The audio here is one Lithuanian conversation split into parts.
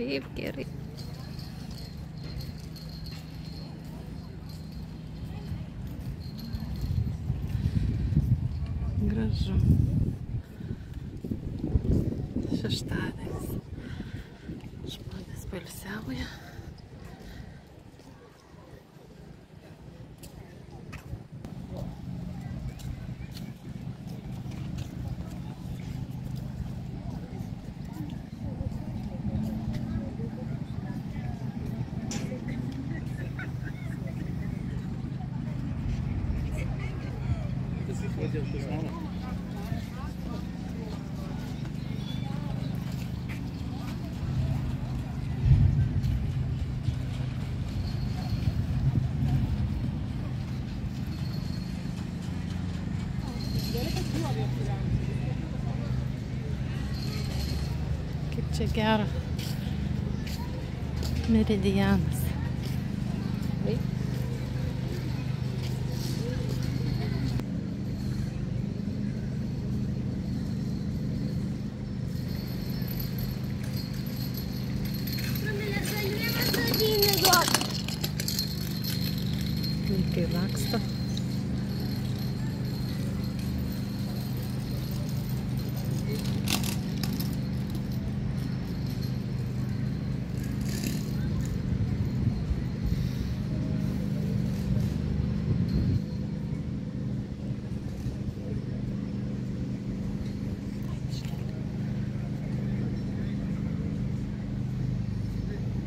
Kaip gerai. Gražu. Šeštadienis. Žmonės palsiauja. Kaip čia gera. Meridianas. Vaikai laksto.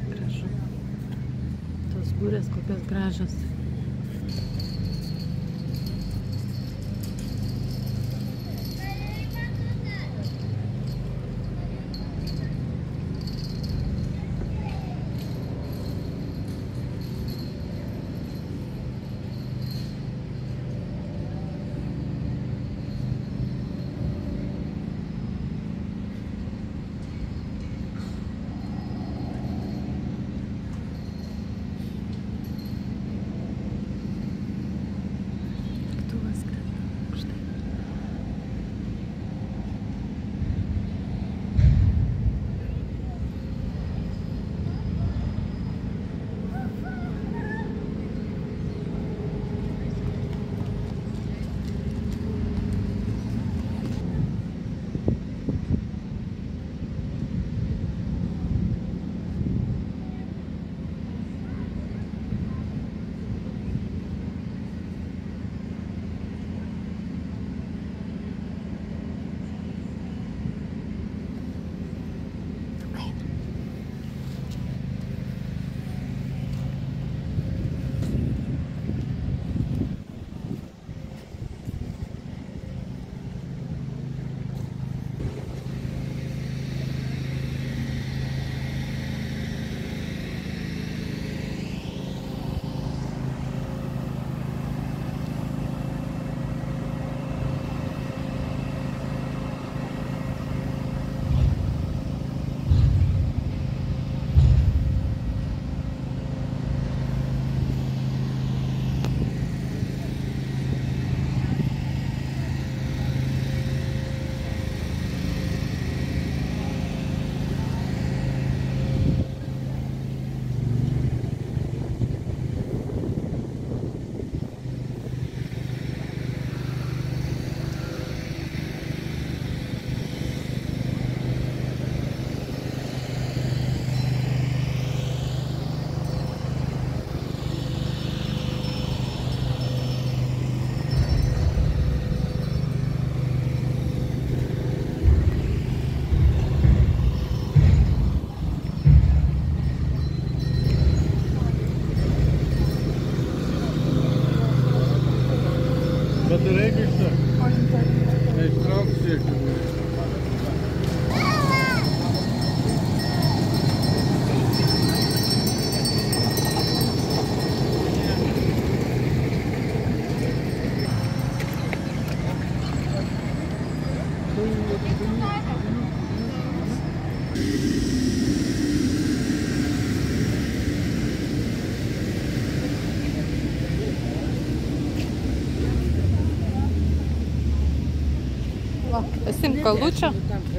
Gražu. Būrės kokios gražios. Çok. Sürekli. Va,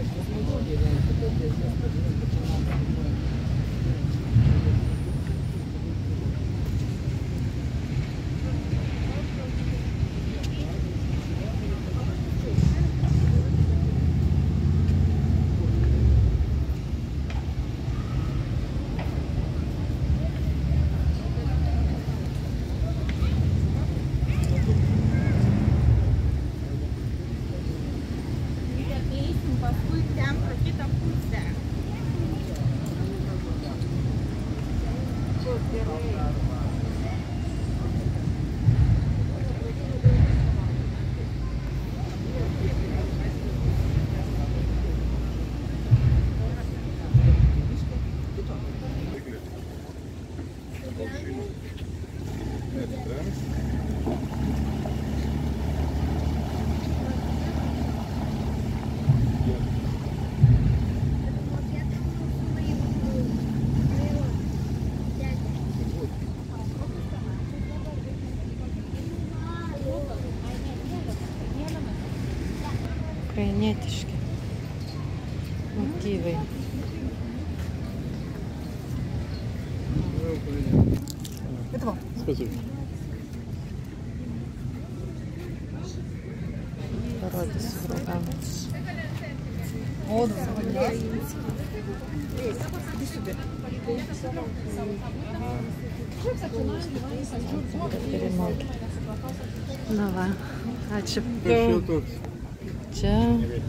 монетишки, мотивы. Это вам. Спасибо. Порода с врагами. Вот, Перемоги. Давай. А че? Čia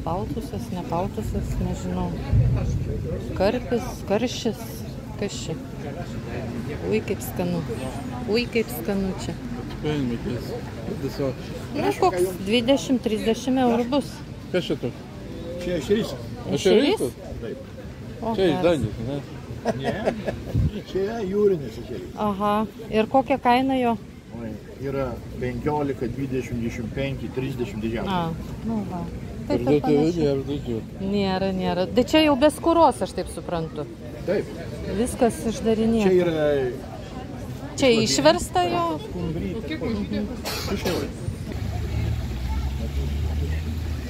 paltusas, ne paltusas, nežinau. Karpis, karšis, kas čia? Ui, kaip skanu. Ui, kaip skanu čia. Tiesiog. Na, koks 20-30 eurų bus. Kas čia toks? Čia ešerys. Ešerys? Taip. Čia iš. Danijos, ne? Ne. Čia jūrinis ešerys. Aha. Ir kokia kaina jo? Oi, Yra 15, 20, 25, 30 didžiausias. A, nu va. Taip ir panašiai. ne, parduotuvė. Nėra, nėra. Tai čia jau be skuros, aš taip suprantu. Taip. Viskas Čia išdarinėta. yra Čia išversta jo. kumbrytė.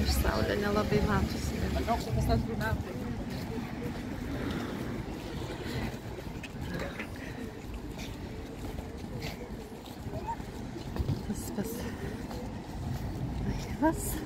Iš saulė nelabai matosi. Viskas. Laivas.